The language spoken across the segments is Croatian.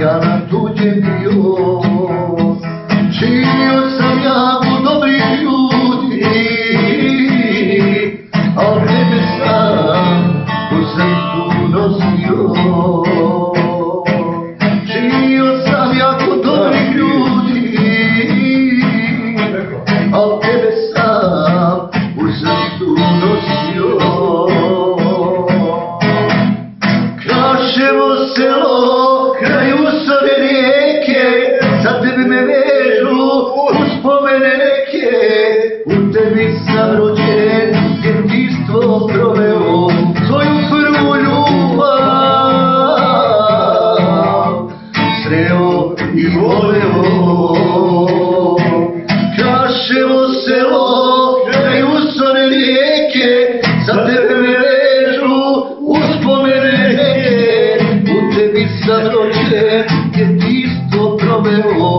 ja na tuđe bio. Činio sam ja u dobri ljudi. Al tebe sam u srcu nosio. Činio sam ja u dobri ljudi. Al tebe sam u srcu nosio. Kraševo selo kraju sam ti djetinstvo proveo, svoju prvu ljubav, i voleo. Kraševo selo, kraj usone rijeke, uspomene proveo,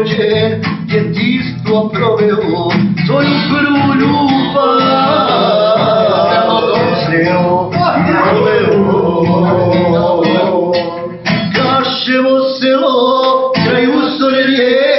noche y el disto aprobeo, soy un bruno Leo, Leo, o você, caiu solerie.